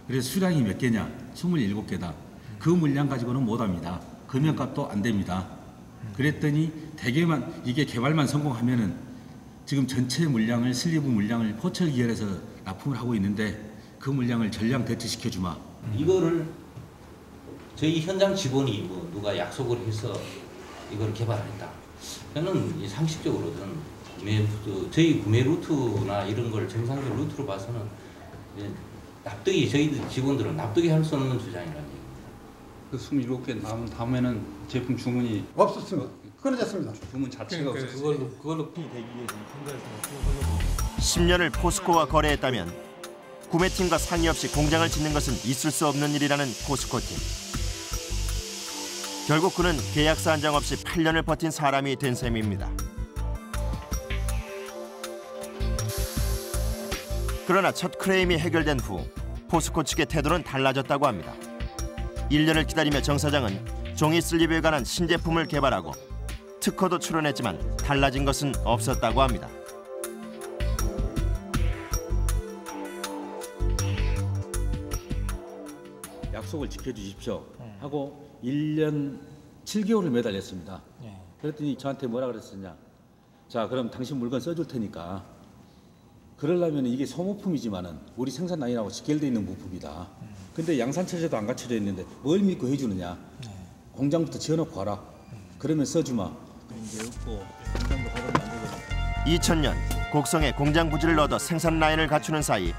[SPEAKER 24] 그래서 수량이 몇 개냐? 27개다. 그 물량 가지고는 못합니다. 금연값도 안 됩니다. 그랬더니 대개만 이게 개발만 성공하면은 지금 전체 물량을 슬리브 물량을 포철 기열에서 납품을 하고 있는데 그 물량을 전량 대체시켜 주마.
[SPEAKER 25] 이거를 저희 현장 직원이 뭐 누가 약속을 해서 이걸 개발했다. 저는 이 상식적으로는 구매 루트, 저희 구매 루트나 이런 걸 정상적 루트로 봐서는 납득이 저희 직원들은 납득이 할 수 없는 주장이라는 얘기.
[SPEAKER 26] 그 27개 남은 다음에는 제품 주문이
[SPEAKER 27] 없었습니다. 끊어졌습니다.
[SPEAKER 26] 주문 자체가 없었어요.
[SPEAKER 27] 그걸로-
[SPEAKER 26] 그걸로 되기 위해서 통과해서
[SPEAKER 1] 10년을 포스코와 거래했다면 구매팀과 상의 없이 공장을 짓는 것은 있을 수 없는 일이라는 포스코 팀. 결국 그는 계약서 한 장 없이 8년을 버틴 사람이 된 셈입니다. 그러나 첫 크레임이 해결된 후 포스코 측의 태도는 달라졌다고 합니다. 1년을 기다리며 정 사장은 종이 슬리브에 관한 신제품을 개발하고 특허도 출원했지만 달라진 것은 없었다고 합니다.
[SPEAKER 24] 약속을 지켜주십시오 하고 1년 7개월을 매달렸습니다. 그랬더니 저한테 뭐라 그랬었냐. 자 그럼 당신 물건 써줄 테니까 그러려면 이게 소모품이지만은 우리 생산 라인하고 직결돼 있는 부품이다. 근데 양산처제도 안 갖춰져 있는데 뭘 믿고 해주느냐. 공장부터 지어놓고 와라. 그러면 써주마. 이제 없고 공장도 가도 안 되고
[SPEAKER 1] 2000년 곡성에 공장 부지를 얻어 생산 라인을 갖추는 사이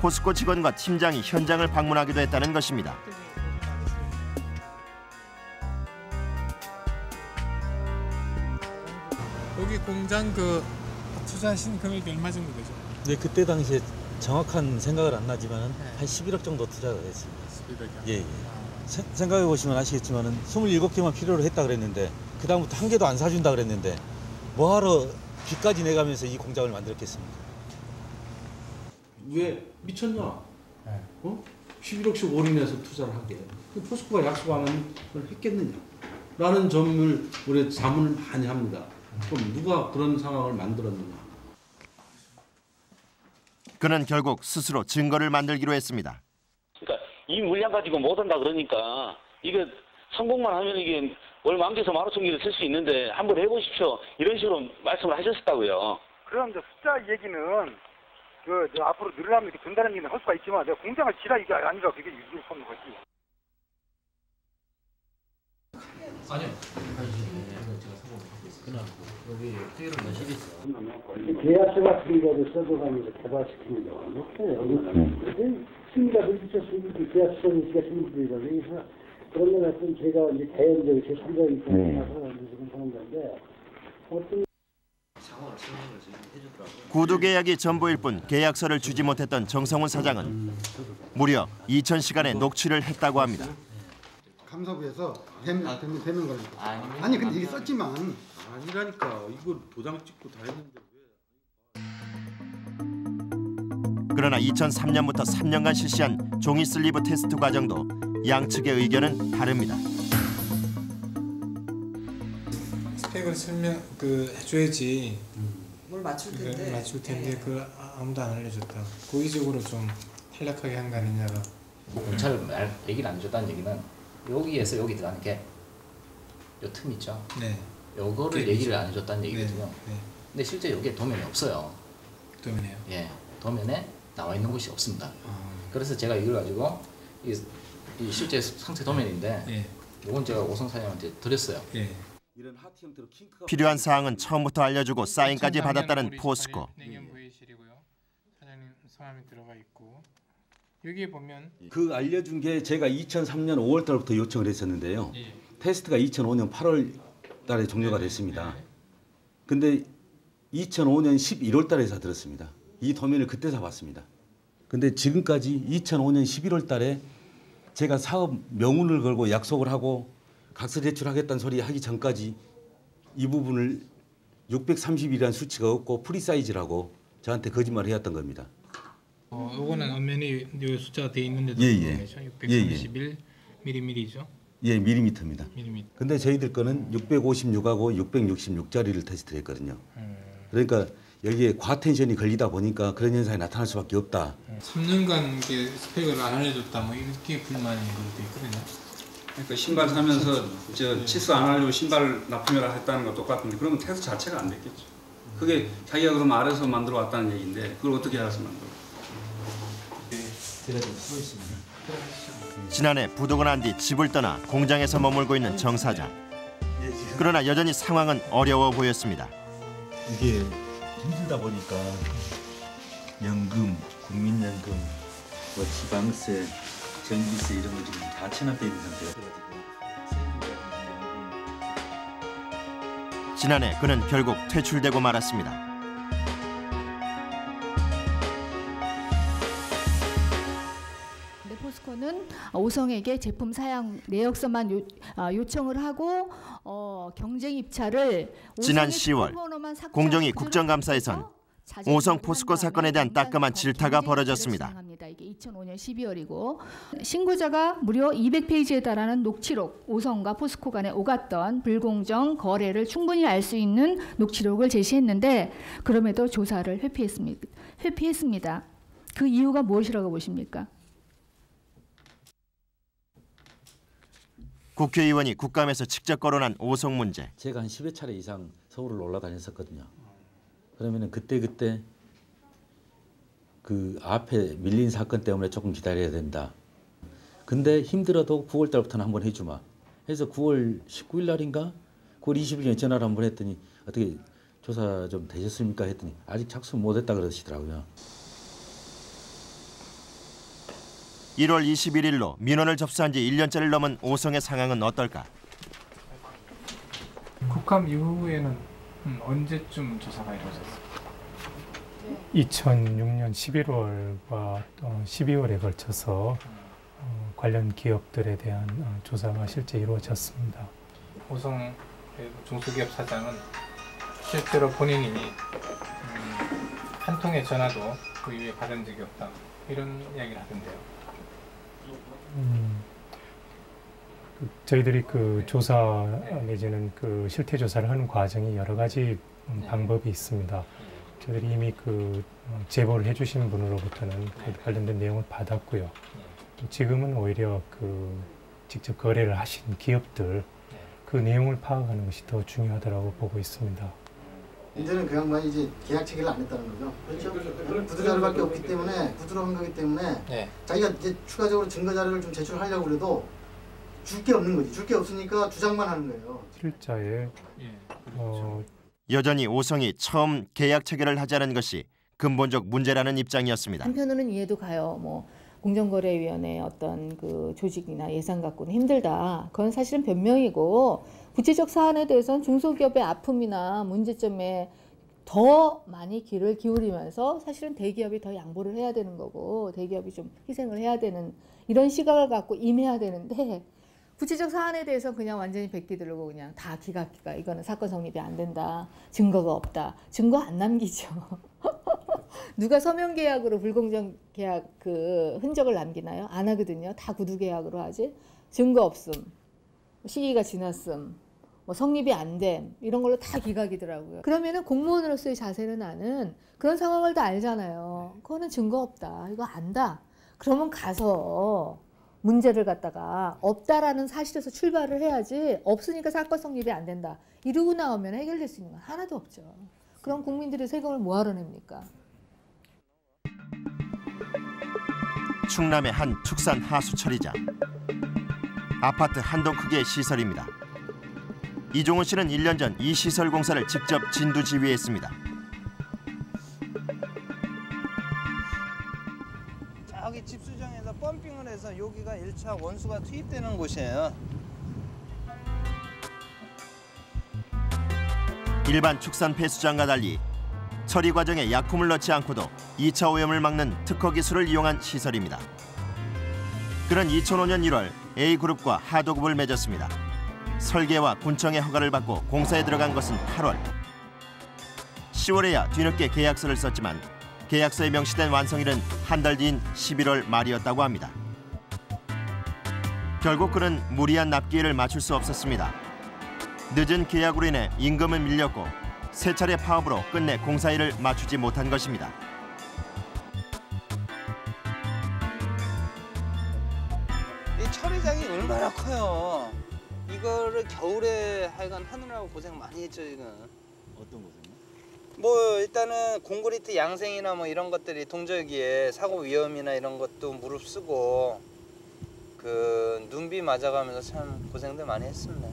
[SPEAKER 1] 포스코 직원과 팀장이 현장을 방문하기도 했다는 것입니다.
[SPEAKER 6] 여기 공장 그 투자하신 금액이 얼마 정도 되죠?
[SPEAKER 28] 네, 그때 당시에 정확한 생각을 안 나지만 한 11억 정도 투자가 됐습니다.
[SPEAKER 6] 11억이요?
[SPEAKER 28] 예, 예. 세- 생각해 보시면 아시겠지만 은 27개만 필요로 했다 그랬는데 그 다음부터 한 개도 안 사준다 그랬는데 뭐하러 빚까지 내가면서 이 공장을 만들었겠습니까?
[SPEAKER 24] 왜 미쳤냐? 어? 11억씩 올인해서 투자를 하게. 그 포스코가 약속하는 걸 했겠느냐? 라는 점을 우리 자문을 많이 합니다. 그럼 누가 그런 상황을 만들었느냐?
[SPEAKER 1] 그는 결국 스스로 증거를 만들기로 했습니다.
[SPEAKER 29] 그러니까 이 물량 가지고 못 한다 그러니까 이게 성공만 하면 이게 월 만기에서 마라톤기를 쓸 수 있는데 한번 해보십시오 이런 식으로 말씀을 하셨었다고요.
[SPEAKER 30] 그럼 이제 숫자 얘기는 그 앞으로 늘어나면 이렇게 된다는 얘기는 할 수가 있지만 내가 공장을 지라 이게 아니라 그게 없는 거지.
[SPEAKER 25] 아니요. 그냥 여기 회의를
[SPEAKER 31] 거를 써줘가면서 개발시키는 경우는 없어요. 근데 승리가 그렇죠. 승리 계약서는 제가 승리들이라고 해서 그런 건 하여튼 제가 이제 제 3자 입장에서 지금 하는 건데 어떤.
[SPEAKER 1] 구두 계약이 전부일 뿐 계약서를 주지 못했던 정성훈 사장은 무려 2,000시간의 녹취를 했다고 합니다.
[SPEAKER 27] 감사부에서 대면 대면 대면 걸리고. 아니 근데 이게 썼지만
[SPEAKER 24] 아니라니까 이거 도장 찍고 다 했는데
[SPEAKER 1] 그러나 2003년부터 3년간 실시한 종이 슬리브 테스트 과정도 양측의 의견은 다릅니다.
[SPEAKER 6] 스펙을 설명 그 해줘야지.
[SPEAKER 32] 뭘 맞출
[SPEAKER 6] 그걸
[SPEAKER 32] 텐데.
[SPEAKER 6] 맞출 텐데 그 아무도 안 알려줬다. 고의적으로 좀 탈락하게 한 거 아니냐가.
[SPEAKER 25] 경찰 말 얘기를 안 해줬다는 얘기는 여기에서 여기 들어가는 게요 틈 있죠.
[SPEAKER 6] 네.
[SPEAKER 25] 요거를
[SPEAKER 6] 네,
[SPEAKER 25] 얘기를. 안 해줬다는
[SPEAKER 6] 네,
[SPEAKER 25] 얘기거든요.
[SPEAKER 6] 네.
[SPEAKER 25] 근데 실제 여기에 도면이 없어요.
[SPEAKER 6] 도면에요?
[SPEAKER 25] 예, 도면에 나와 있는 곳이 없습니다.
[SPEAKER 6] 아.
[SPEAKER 25] 그래서 제가 이걸 가지고 이, 이 실제 상세 도면인데
[SPEAKER 6] 예.
[SPEAKER 25] 이건 제가 오성 사장한테 드렸어요.
[SPEAKER 24] 이런 하트 형태로 킹크가
[SPEAKER 1] 필요한 사항은 처음부터 알려주고 사인까지 받았다는 포스코.
[SPEAKER 6] 냉연 부회실이고요. 사장님 성함이 들어가 있고 여기에 보면
[SPEAKER 24] 그 알려준 게 제가 2003년 5월 달부터 요청을 했었는데요. 테스트가 2005년 8월 달에 종료가 됐습니다. 근데 2005년 11월 달에 사 들었습니다. 이 도면을 그때 사봤습니다. 근데 지금까지 2005년 11월 달에 제가 사업 명운을 걸고 약속을 하고 각서 제출하겠다는 소리 하기 전까지 이 부분을 630이라는 수치가 없고 프리 사이즈라고 저한테 거짓말을 해왔던 겁니다.
[SPEAKER 6] 어, 요거는 엄연히 요 숫자가 돼 있는데도
[SPEAKER 24] 예, 예.
[SPEAKER 6] 불구하고
[SPEAKER 24] 예, 예.
[SPEAKER 6] 631.
[SPEAKER 24] 예, 밀리미터입니다.
[SPEAKER 6] 밀리미터.
[SPEAKER 24] 근데 저희들 거는 656하고 666짜리를 테스트를 했거든요. 그러니까 여기에 과텐션이 걸리다 보니까 그런 현상이 나타날 수밖에 없다.
[SPEAKER 6] 3년간 이게 스펙을 안 알려줬다 뭐 이렇게 불만이 그것도 있거든요.
[SPEAKER 26] 그러니까 신발 사면서 저 치수 안 하려고 신발 납품해라 했다는 거 똑같은데 그러면 테스트 자체가 안 됐겠죠. 그게 자기가 그럼 알아서 만들어 왔다는 얘기인데 그걸 어떻게 알아서 만들어?
[SPEAKER 1] 지난해 부도가 난 뒤 집을 떠나 공장에서 머물고 있는 정 사장. 그러나 여전히 상황은 어려워 보였습니다.
[SPEAKER 28] 이게 힘들다 보니까 연금, 국민연금, 뭐 지방세, 전기세 이런 거 지금 다 체납돼 있는 상태가
[SPEAKER 1] 지난해 그는 결국 퇴출되고 말았습니다.
[SPEAKER 33] 포스코는 오성에게 제품 사양 내역서만 요, 아, 요청을 하고 어, 경쟁 입찰을
[SPEAKER 1] 지난
[SPEAKER 33] 오성의
[SPEAKER 1] 10월
[SPEAKER 33] 스마트폰으로만 삭제하고
[SPEAKER 1] 공정위 국정감사에선 오성 포스코 사건에 대한 따끔한 질타가 벌어졌습니다.
[SPEAKER 33] 이게 2005년 12월이고 신고자가 무려 200페이지에 달하는 녹취록 오성과 포스코 간에 오갔던 불공정 거래를 충분히 알 수 있는 녹취록을 제시했는데 그럼에도 조사를 회피했습니다. 회피했습니다. 그 이유가 무엇이라고 보십니까?
[SPEAKER 1] 국회의원이 국감에서 직접 거론한 오송 문제.
[SPEAKER 24] 제가 한 10여 차례 이상 서울을 올라다녔었거든요. 그러면은 그때 그때 그 앞에 밀린 사건 때문에 조금 기다려야 된다. 근데 힘들어도 9월 달부터는 한번 해주마. 해서 9월 19일 날인가 9월 20일에 전화를 한번 했더니 어떻게 조사 좀 되셨습니까 했더니 아직 착수 못했다 그러시더라고요.
[SPEAKER 1] 1월 21일로 민원을 접수한 지 1년째를 넘은 오성의 상황은 어떨까?
[SPEAKER 6] 국감 이후에는 음, 언제쯤 조사가 이루어졌어요?
[SPEAKER 34] 2006년 11월과 12월에 걸쳐서 어, 관련 기업들에 대한 어, 조사가 실제 이루어졌습니다.
[SPEAKER 6] 오성 중소기업 사장은 실제로 본인이 음, 한 통의 전화도 그 이후에 받은 적이 없다 이런 이야기를 하던데요.
[SPEAKER 34] 음, 그 저희들이 그 조사 내지는 그 실태 조사를 하는 과정이 여러 가지 음, 방법이 있습니다. 저희들이 이미 그 어, 제보를 해주신 분으로부터는 그 관련된 내용을 받았고요. 또 지금은 오히려 그 직접 거래를 하신 기업들 그 내용을 파악하는 것이 더 중요하다고 보고 있습니다.
[SPEAKER 23] 이제는 그 양반이 이제 계약 체결을 안 했다는 거죠. 그렇죠. 구두 자료밖에 없기 때문에 구두로 거기 때문에
[SPEAKER 6] 네.
[SPEAKER 23] 자기가 이제 추가적으로 증거 자료를 좀 제출하려고 그래도 줄 게 없는 거지. 줄 게 없으니까 주장만 하는 거예요.
[SPEAKER 34] 실자에 어,
[SPEAKER 1] 여전히 오성이 처음 계약 체결을 하자는 것이 근본적 문제라는 입장이었습니다.
[SPEAKER 33] 한편으로는 이해도 가요. 뭐 공정거래위원회 어떤 그 조직이나 예산 갖고는 힘들다. 그건 사실은 변명이고 구체적 사안에 대해서는 중소기업의 아픔이나 문제점에 더 많이 귀를 기울이면서 사실은 대기업이 더 양보를 해야 되는 거고 대기업이 좀 희생을 해야 되는 이런 시각을 갖고 임해야 되는데 구체적 사안에 대해서 그냥 완전히 백기 들고 그냥 다 기각기가 이거는 사건 성립이 안 된다. 증거가 없다. 증거 안 남기죠. 누가 서명 계약으로 불공정 계약 그 흔적을 남기나요? 안 하거든요. 다 구두 계약으로 하지. 증거 없음. 시기가 지났음 뭐 성립이 안 됨 이런 걸로 다 기각이더라고요. 그러면은 공무원으로서의 자세는 나는 그런 상황을 다 알잖아요. 그거는 증거 없다. 이거 안다. 그러면 가서 문제를 갖다가 없다라는 사실에서 출발을 해야지 없으니까 사건 성립이 안 된다. 이러고 나오면 해결될 수 있는 건 하나도 없죠. 그럼 국민들이 세금을 뭐하러 냅니까?
[SPEAKER 1] 충남의 한 축산 하수 처리장. 아파트 한 동 크기의 시설입니다. 이종훈 씨는 1년 전 이 시설 공사를 직접 진두 지휘했습니다.
[SPEAKER 35] 저기 집 수정에서 펌핑을 해서 여기가 1차 원수가 투입되는 곳이에요.
[SPEAKER 1] 일반 축산 폐수장과 달리 처리 과정에 약품을 넣지 않고도 2차 오염을 막는 특허 기술을 이용한 시설입니다. 그는 2005년 1월 A그룹과 하도급을 맺었습니다. 설계와 군청의 허가를 받고 공사에 들어간 것은 8월. 10월에야 뒤늦게 계약서를 썼지만 계약서에 명시된 완성일은 한 달 뒤인 11월 말이었다고 합니다. 결국 그는 무리한 납기일을 맞출 수 없었습니다. 늦은 계약으로 인해 임금은 밀렸고 세 차례 파업으로 끝내 공사일을 맞추지 못한 것입니다.
[SPEAKER 35] 이 처리장이 얼마나 커요. 겨울에 하여간 하느라고 고생 많이 했죠 지금.
[SPEAKER 28] 어떤 거세요?
[SPEAKER 35] 뭐 일단은 콘크리트 양생이나 뭐 이런 것들이 동절기에 사고 위험이나 이런 것도 무릅쓰고 그 눈비 맞아가면서 참 고생들 많이 했습니다.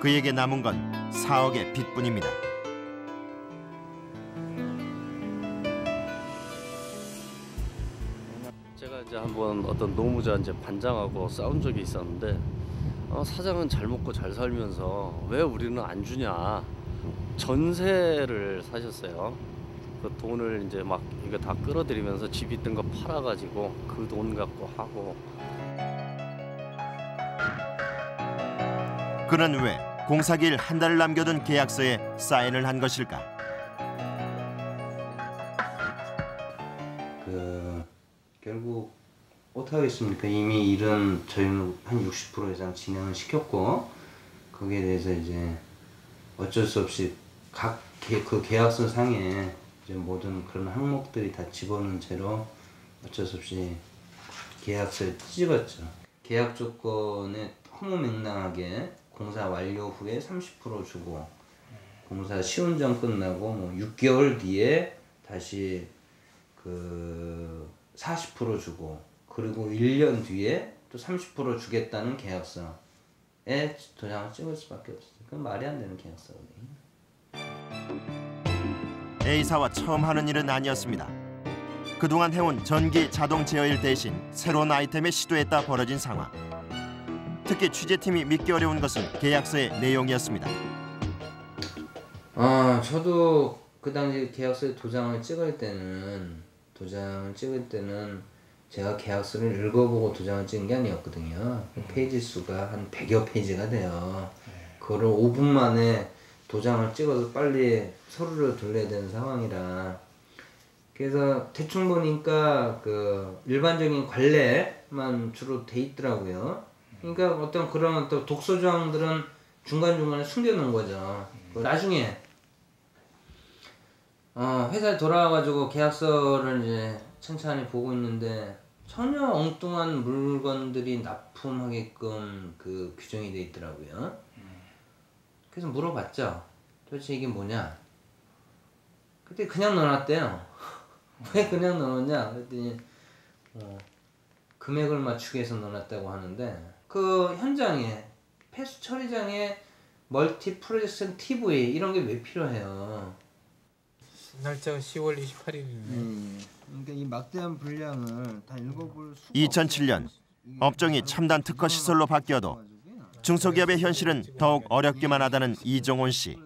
[SPEAKER 1] 그에게 남은 건 4억의 빚뿐입니다.
[SPEAKER 36] 이제 한번 어떤 노무자 이제 반장하고 싸운 적이 있었는데 어, 사장은 잘 먹고 잘 살면서 왜 우리는 안 주냐 전세를 사셨어요. 그 돈을 이제 막 이거 다 끌어들이면서 집 있던 거 팔아가지고 그 돈 갖고 하고
[SPEAKER 1] 그는 왜 공사기일 한 달을 남겨둔 계약서에 사인을 한 것일까?
[SPEAKER 35] 그 결국 어떡하겠습니까? 이미 일은 저희는 한 60% 이상 진행을 시켰고 거기에 대해서 이제 어쩔 수 없이 각 그 계약서 상에 이제 모든 그런 항목들이 다 집어넣은 채로 어쩔 수 없이 계약서에 찍었죠. 계약 조건에 허무맹랑하게 공사 완료 후에 30% 주고 공사 시운전 끝나고 뭐 6개월 뒤에 다시 그 40% 주고 그리고 1년 뒤에 또 30% 주겠다는 계약서에 도장을 찍을 수밖에 없어요. 그건 말이 안 되는 계약서거든요.
[SPEAKER 1] A사와 처음 하는 일은 아니었습니다. 그동안 해온 전기 자동 제어일 대신 새로운 아이템에 시도했다 벌어진 상황. 특히 취재팀이 믿기 어려운 것은 계약서의 내용이었습니다.
[SPEAKER 35] 아 저도 그 당시 계약서에 도장을 찍을 때는 도장을 찍을 때는 제가 계약서를 읽어보고 도장을 찍은 게 아니었거든요. 페이지 수가 한 100여 페이지가 돼요. 그거를 5분 만에 도장을 찍어서 빨리 서류를 돌려야 되는 상황이라 그래서 대충 보니까 그 일반적인 관례만 주로 돼 있더라고요. 그러니까 어떤 그런 또 독소 조항들은 중간 중간에 숨겨놓은 거죠. 그 나중에 어, 회사에 돌아와가지고 계약서를 이제 천천히 보고 있는데 전혀 엉뚱한 물건들이 납품하게끔 그 규정이 돼 있더라고요. 그래서 물어봤죠. 도대체 이게 뭐냐? 그때 그냥 넣어놨대요. 왜 그냥 넣어놨냐? 그랬더니 어, 금액을 맞추기 위해서 넣어놨다고 하는데 그 현장에 폐수 처리장에 멀티 프로젝션 TV 이런 게 왜 필요해요?
[SPEAKER 6] 날짜가 10월 28일이네.
[SPEAKER 35] 음, 그러니까 이 막대한 분량을 다 읽어볼 수
[SPEAKER 1] 2007년 업종이 첨단 특허 시설로 바뀌어도 중소기업의 현실은 더욱 어렵기만 하다는 이종훈 씨.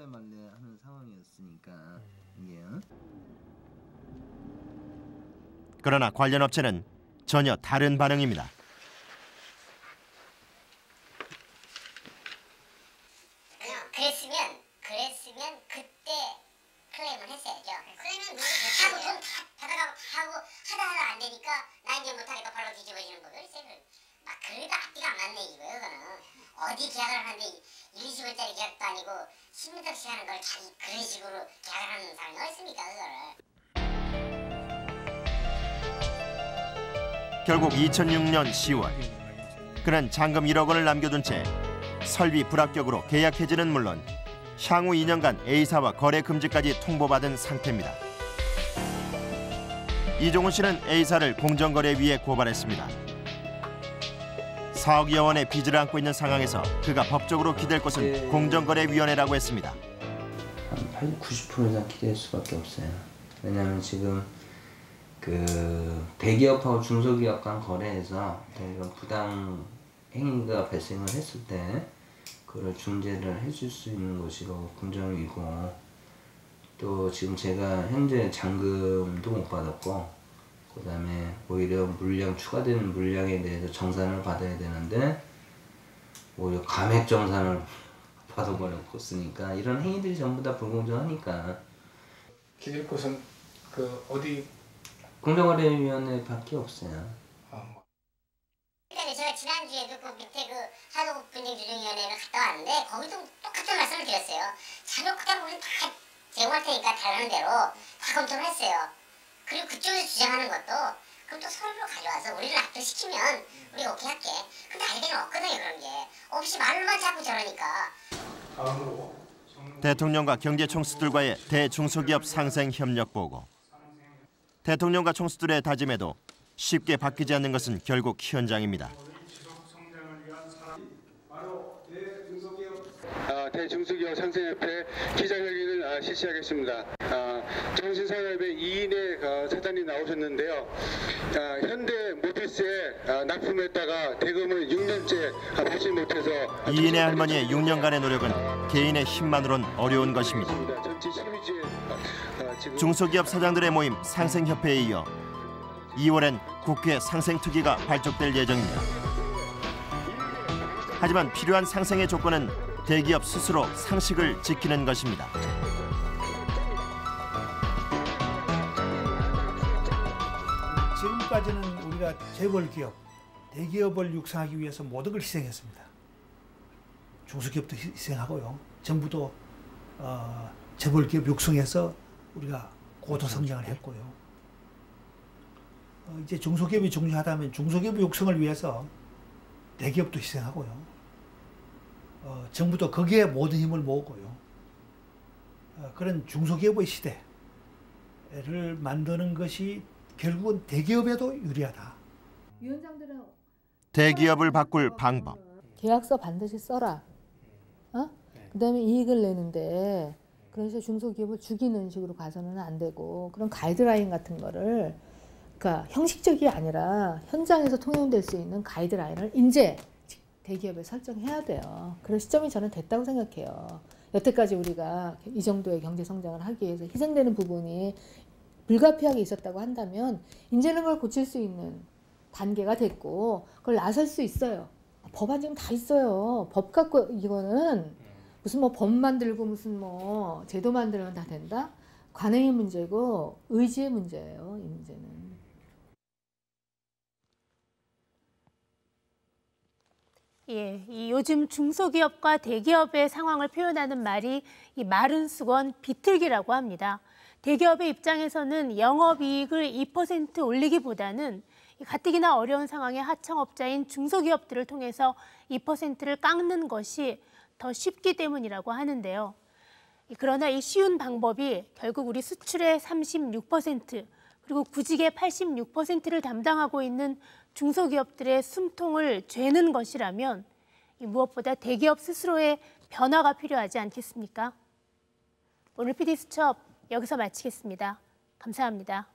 [SPEAKER 1] 그러나 관련 업체는 전혀 다른 반응입니다.
[SPEAKER 37] 그랬으면 그랬으면 그때 클레임을 했어야죠. 클레임은 하고 돈 다 받아가고 다 하고 하다 하다 안 되니까 나 이제 못하겠다 바로 뒤집어지는 거예요. 그래서 막 그래도 앞뒤가 안 맞네 이거예요. 그거는 어디 계약을 하는데 1, 20원짜리 계약도 아니고 10m씩 하는 걸 자기 그런 식으로 계약을 하는 사람이 어디 있습니까 그거를.
[SPEAKER 1] 결국 2006년 10월 그는 잔금 1억 원을 남겨둔 채 설비 불합격으로 계약 해지는 물론 향후 2년간 A사와 거래 금지까지 통보받은 상태입니다. 이종훈 씨는 A사를 공정거래위에 고발했습니다. 4억여 원의 빚을 안고 있는 상황에서 그가 법적으로 기댈 곳은 공정거래위원회라고 했습니다.
[SPEAKER 35] 한 80, 90% 이상 기대할 수밖에 없어요. 왜냐하면 지금 그 대기업하고 중소기업 간 거래에서 이런 부당 행위가 발생을 했을 때 그걸 중재를 해줄 수 있는 곳이 공정위고 또 지금 제가 현재 잔금도 못 받았고 그 다음에 오히려 물량 추가되는 물량에 대해서 정산을 받아야 되는데 오히려 감액 정산을 받아버렸으니까 이런 행위들이 전부 다 불공정하니까
[SPEAKER 6] 기댈 곳은 그 어디
[SPEAKER 35] 공정거래위원회밖에 없어요.
[SPEAKER 37] 그러니까 제가 지난주에도 그 밑에 그 한국 분쟁조정위원회를 갔다 왔는데 거기도 똑같은 말씀을 드렸어요. 자료 그냥 우리 다 제공할 테니까 달라는 대로 다 검토를 했어요. 그리고 그쪽에서 주장하는 것도 그럼 또 서류로 가져와서 우리를 납득시키면 우리 오케이 할게. 근데 알게는 없거든요 그런 게. 없이 말로만 자꾸 저러니까.
[SPEAKER 1] 대통령과 경제 총수들과의 대중소기업 상생 협력 보고. 대통령과 총수들의 다짐에도 쉽게 바뀌지 않는 것은 결국 현장입니다.
[SPEAKER 38] 아, 대중소기업 상생협회 기자회견을 아, 실시하겠습니다. 아, 정신산업의 이인의 어, 사장님 나오셨는데요. 아, 현대 모비스에 아, 납품했다가 대금을 6년째 아, 받지 못해서 아,
[SPEAKER 1] 이인의 할머니의 6년간의 노력은 개인의 힘만으론 어려운 것입니다. 중소기업 사장들의 모임 상생협회에 이어 2월엔 국회 상생특위가 발족될 예정입니다. 하지만 필요한 상생의 조건은 대기업 스스로 상식을 지키는 것입니다.
[SPEAKER 39] 지금까지는 우리가 재벌 기업, 대기업을 육성하기 위해서 모든 걸 희생했습니다. 중소기업도 희- 희생하고요. 정부도 어, 재벌 기업 육성해서 우리가 고도 성장을 했고요. 어, 이제 중소기업이 중요하다면 중소기업 육성을 위해서 대기업도 희생하고요. 어, 정부도 거기에 모든 힘을 모으고요. 어, 그런 중소기업의 시대를 만드는 것이 결국은 대기업에도 유리하다.
[SPEAKER 33] 위원장들은
[SPEAKER 1] 대기업을 바꿀 방법.
[SPEAKER 33] 계약서 반드시 써라. 어? 그다음에 이익을 내는데 그래서 중소기업을 죽이는 식으로 가서는 안 되고 그런 가이드라인 같은 거를 그러니까 형식적이 아니라 현장에서 통용될 수 있는 가이드라인을 이제 대기업에 설정해야 돼요. 그런 시점이 저는 됐다고 생각해요. 여태까지 우리가 이 정도의 경제 성장을 하기 위해서 희생되는 부분이 불가피하게 있었다고 한다면 이제는 그걸 고칠 수 있는 단계가 됐고 그걸 나설 수 있어요. 법안 지금 다 있어요. 법 갖고 이거는 무슨 뭐 법 만들고 무슨 뭐 제도 만들면 다 된다? 관행의 문제고 의지의 문제예요. 이 문제는.
[SPEAKER 3] 예, 이 요즘 중소기업과 대기업의 상황을 표현하는 말이 이 마른 수건 비틀기라고 합니다. 대기업의 입장에서는 영업이익을 2% 올리기보다는 이 가뜩이나 어려운 상황의 하청업자인 중소기업들을 통해서 2%를 깎는 것이 더 쉽기 때문이라고 하는데요. 이 그러나 이 쉬운 방법이 결국 우리 수출의 36% 그리고 구직의 86%를 담당하고 있는 중소기업들의 숨통을 죄는 것이라면 이 무엇보다 대기업 스스로의 변화가 필요하지 않겠습니까? 오늘 PD 수첩 여기서 마치겠습니다. 감사합니다.